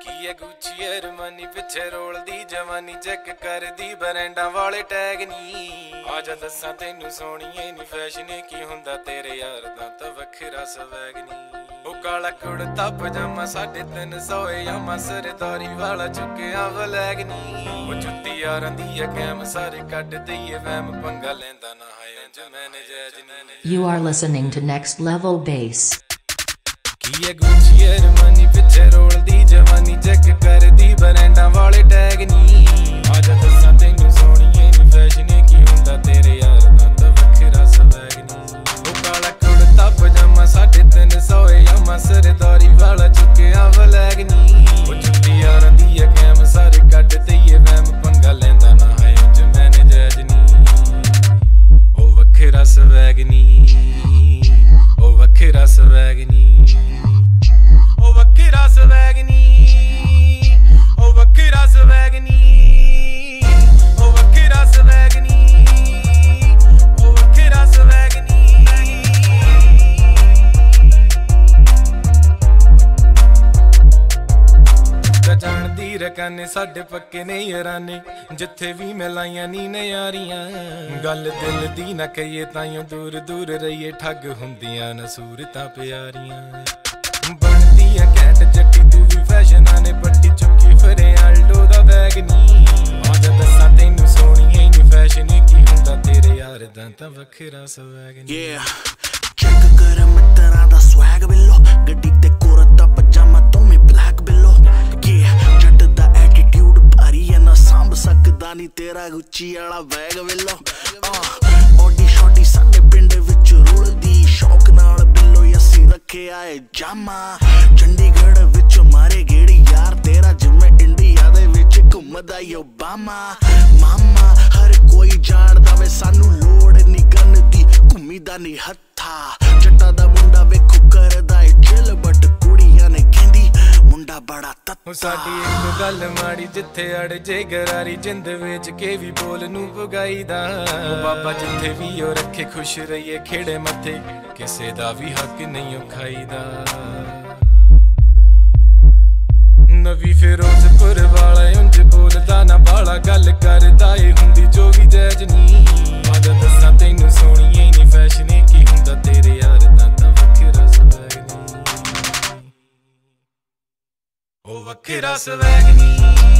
ਕੀ ਹੈ ਗੁੱਚੀ ਅਰਮਾਨੀ ਪਿੱਛੇ ਰੋਲਦੀ ਜਵਾਨੀ ਚੈੱਕ ਕਰਦੀ, ਬਰੈਂਡਾਂ ਵਾਲੇ ਟੈਗ ਨਹੀਂ ਆ ਜਾ ਦੱਸਾਂ ਤੈਨੂੰ ਸੋਹਣੀਏ ਨੀ ਫੈਸ਼ਨ ਕੀ ਹੁੰਦਾ? ਤੇਰੇ ਯਾਰ ਦਾ ਤਾਂ ਵੱਖਰਾ ਸਵੈਗ ਨਹੀਂ ਕਾਲਾ ਕੁੜਤਾ ਪਜਾਮਾ 350 ਯਾਮਾ ਸਰਦਾਰੀ ਵਾਲਾ ਚੁੱਕਿਆ ਵਲੈਗ ਨਹੀਂ ਉਹ ਜੁੱਤੀ ਯਾਰਾਂ ਦੀ ਐ ਕੈਮ ਸਾਰੇ ਕੱਢ ਦਈਏ ਵੈਮ ਪੰਗਾ ਲੈਂਦਾ ਨਾ ਹੈ ਇੰਜ ਮੈਨੇ ਜੈਜ ਨਹੀਂ You are listening to Next Level Bass. ਕੀ ਹੈ ਗੁੱਚੀ ਅਰਮਾਨੀ ਪਿੱਛੇ ਰੋਲਦੀ ਜਵਾਨੀ ਚੈੱਕ ਕਰਦੀ ਬਰੈਂਡਾਂ ਸਵੈਗ ਨਹੀਂ ਉਹ ਵੱਖਰਾ ਸਵੈਗ ਨਹੀਂ ਉਹ ਵੱਖਰਾ ਸਵੈਗ ਨਹੀਂ ਉਹ ਵੱਖਰਾ ਸਵੈਗ ਨਹੀਂ ਉਹ ਵੱਖਰਾ ਸਵੈਗ ਨਹੀਂ ਤਾਂ ਜਾਣਦੀ ਰਕਾਨੇ ਸਾਡੇ ਪੱਕੇ ਨੇ ਯਾਰਾਨੇ, ਜਿੱਥੇ ਵੀ ਮਿਲਾਈਆਂ ਨੀ ਨਿਆਰੀਆਂ ਗੱਲ ਦਿਲ ਦੀ ਨਾ ਕਹੀਏ ਤਾਈਓ ਦੂਰ ਦੂਰ ਰਹੀਏ, ਠੱਗ ਹੁੰਦੀਆਂ ਨਾ ਸੂਰਤਾਂ ਪਿਆਰੀਆਂ। ਬਣਦੀ ਆ ਕੈਟ ਜੱਟੀ, ਤੂੰ ਵੀ ਫੈਸ਼ਨਾਂ ਨੇ ਪੱਟੀ ਚੁੱਕੀ ਫਿਰੇ ਆਲਡੋ ਦਾ ਬੈਗ ਨਹੀਂ ਆਜਾ ਦੱਸਾਂ ਤੈਨੂੰ ਸੋਹਣੀਏ ਨੀ ਫੈਸ਼ਨ ਕੀ ਹੁੰਦਾ ਤੇਰੇ ਯਾਰ ਦਾ ਤਾਂ ਵੱਖਰਾ ਸਵੈਗ ਨਹੀਂ Yeah ਨਹੀਂ ਤੇਰਾ ਗੁੱਚੀ ਵਾਲਾ ਬੈਗ ਬਿੱਲੋ ਓਡੀ ਸ਼ੋਟੀ ਸਾਡੇ ਪਿੰਡ ਵਿੱਚ ਰੁਲਦੀ। ਸ਼ੌਕ ਨਾਲ ਬਿੱਲੋ ਅਸੀਂ ਰੱਖਿਆ ਏ ਜਾਮਾ। ਚੰਡੀਗੜ੍ਹ ਵਿੱਚ ਮਾਰੇ ਗੇੜੀ ਯਾਰ, ਤੇਰਾ ਜਿਵੇਂ ਇੰਡੀਆ ਦੇ ਵਿੱਚ ਘੁੰਮਦਾ ਈ ਓਬਾਮਾ। ਮਾਮਾ, ਹਰ ਕੋਈ ਜਾਣਦਾ ਵੇ, ਸਾਨੂੰ ਲੋੜ ਨੀ ਕਰਨ ਦੀ, ਘੁੰਮੀਦਾ ਨੀ ਹੱਥ। ਸਾਡੀ ਇੱਕ ਗੱਲ ਮਾੜੀ, ਜਿੱਥੇ ਅੜ ਜੇ ਗਰਾਰੀ, ਜਿੰਦ ਵਿੱਚ ਕੇ ਵੀ ਬੋਲ ਨੂੰ ਪੁਗਾਈਦਾ ਬਾਬਾ ਜਿੱਥੇ ਵੀ ਉਹ ਰੱਖੇ, ਖੁਸ਼ ਰਹੀਏ, ਖੇੜੇ ਮੱਥੇ, ਕਿਸੇ ਦਾ ਵੀ ਹੱਕ ਨਹੀਂ ਉਹ ਖਾਈਦਾ। ਨਵੀਂ ਫਿਰੋਜ਼ਪੁਰ ਵਾਲਾ ਉਂਝ ਬੋਲਦਾ, ਨਾ ਬਾਲਾ ਗੱਲ ਕਰਦਾ ਏ ਹੁੰਦੀ ਜੋ ਵੀ ਜੈਜ ਨਹੀਂ ਸਵੈਗ ਨਹੀਂ ਉਹ ਵੱਖਰਾ ਸਵੈਗ ਨਹੀਂ